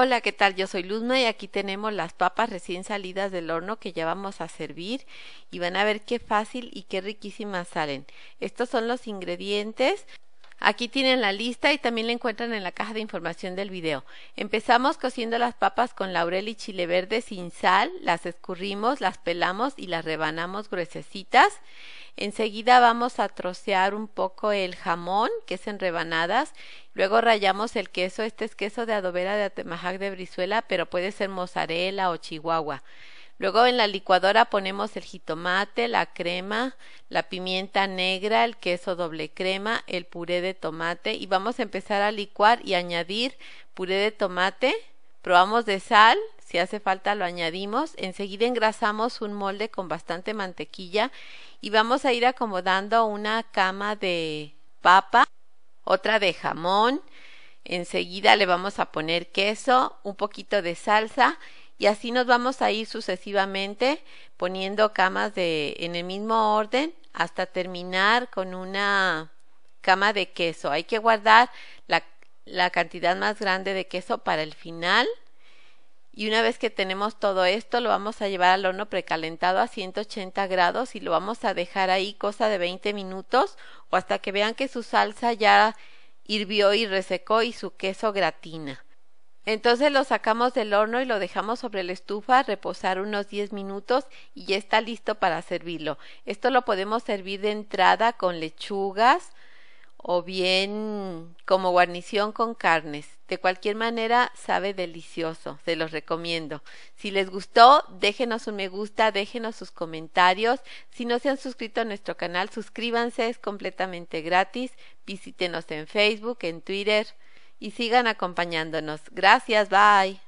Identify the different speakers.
Speaker 1: Hola, ¿qué tal? Yo soy Luzma y aquí tenemos las papas recién salidas del horno que ya vamos a servir y van a ver qué fácil y qué riquísimas salen. Estos son los ingredientes. Aquí tienen la lista y también la encuentran en la caja de información del video. Empezamos cociendo las papas con laurel y chile verde sin sal, las escurrimos, las pelamos y las rebanamos gruesecitas. Enseguida vamos a trocear un poco el jamón, que es en rebanadas. Luego rayamos el queso. Este es queso de adobera de Atemajac de Brizuela, pero puede ser mozzarella o chihuahua. Luego en la licuadora ponemos el jitomate, la crema, la pimienta negra, el queso doble crema, el puré de tomate y vamos a empezar a licuar y añadir puré de tomate. Probamos de sal, si hace falta lo añadimos. Enseguida engrasamos un molde con bastante mantequilla y vamos a ir acomodando una cama de papa, otra de jamón. Enseguida le vamos a poner queso, un poquito de salsa y así nos vamos a ir sucesivamente poniendo camas de en el mismo orden hasta terminar con una cama de queso. Hay que guardar la, la cantidad más grande de queso para el final. Y una vez que tenemos todo esto, lo vamos a llevar al horno precalentado a 180 grados y lo vamos a dejar ahí cosa de 20 minutos o hasta que vean que su salsa ya hirvió y resecó y su queso gratina. Entonces lo sacamos del horno y lo dejamos sobre la estufa reposar unos 10 minutos y ya está listo para servirlo. Esto lo podemos servir de entrada con lechugas o bien como guarnición con carnes. De cualquier manera sabe delicioso, se los recomiendo. Si les gustó, déjenos un me gusta, déjenos sus comentarios. Si no se han suscrito a nuestro canal, suscríbanse, es completamente gratis. Visítenos en Facebook, en Twitter y sigan acompañándonos. Gracias, bye.